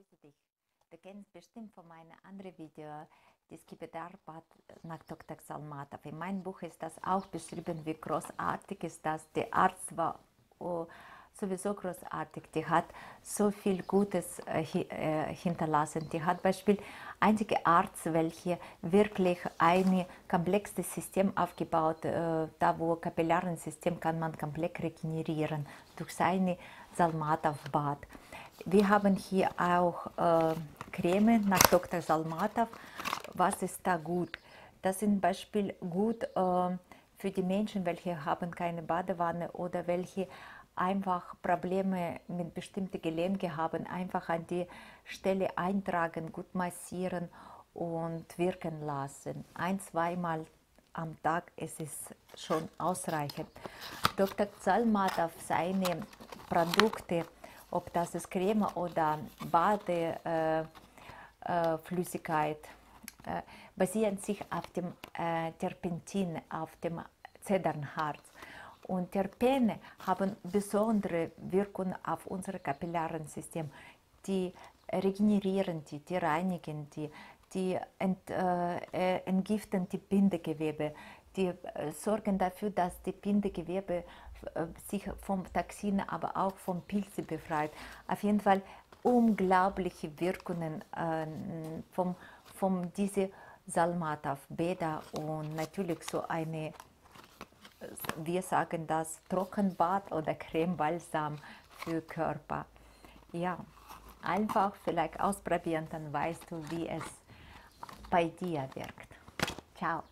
grüße dich. Du kennst bestimmt von meinem anderen Video das Skippedarbat nach Dr. Salmatov. In meinem Buch ist das auch beschrieben, wie großartig ist das. Der Arzt war oh, sowieso großartig. Die hat so viel Gutes äh, äh hinterlassen. Die hat Beispiel einige Arzt, welche wirklich ein komplexes System aufgebaut, äh, da wo Kapillarensystem kann man komplett regenerieren durch seine Salmatov-Bad. Wir haben hier auch äh, Creme nach Dr. Salmatov. Was ist da gut? Das sind Beispiel gut äh, für die Menschen, welche haben keine Badewanne oder welche einfach Probleme mit bestimmten Gelenken haben, einfach an die Stelle eintragen, gut massieren und wirken lassen. Ein, zweimal am Tag ist es schon ausreichend. Dr. Zalmatov seine Produkte ob das ist Creme oder Badeflüssigkeit, äh, äh, basieren sich auf dem äh, Terpentin, auf dem Zedernharz. Und Terpene haben besondere Wirkung auf unser Kapillarensystem. Die regenerieren die, die reinigen die, die ent, äh, entgiften die Bindegewebe, die äh, sorgen dafür, dass die Bindegewebe äh, sich vom Toxin, aber auch vom Pilze befreit. Auf jeden Fall unglaubliche Wirkungen äh, vom, vom diese Salmatov, Beda und natürlich so eine, wir sagen das Trockenbad oder Cremebalsam für Körper. Ja, einfach vielleicht ausprobieren, dann weißt du, wie es bei dir wirkt. Chao.